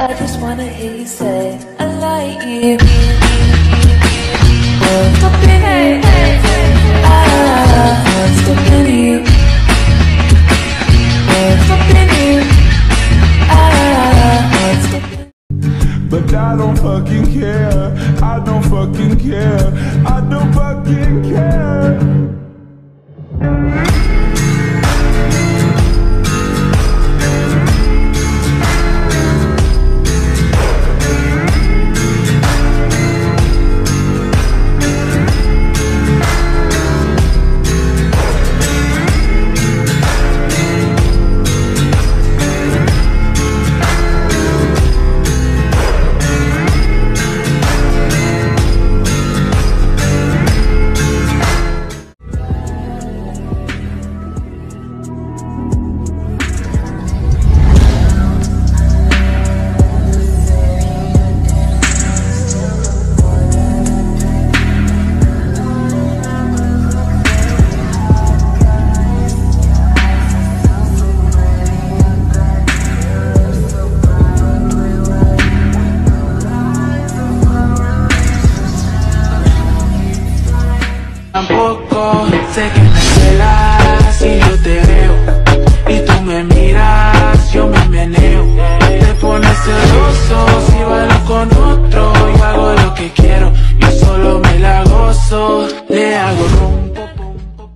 I just wanna hear you say I like you. I stop in in you I stop in But I don't fucking care. I don't fucking care. I don't fucking care. Tampoco sé que me celas si yo te veo Y tú me miras, yo me meneo Te pones celoso si bailo con otro Yo hago lo que quiero, yo solo me la gozo Le hago rum, pum, pum, pum,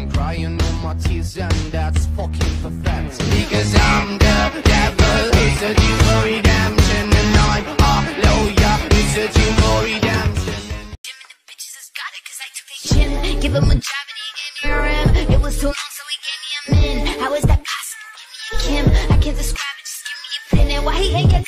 I'm crying all my tears and that's fucking pathetic Because I'm the devil, who's searching for redemption And I'm a lawyer, who's searching for redemption bitches has got it cause I took their chin. Give him a job and he gave me a rim. It was too long, so he gave me a min. How is that possible? Give me a Kim. I can't describe it, just give me a pin. And why he ain't get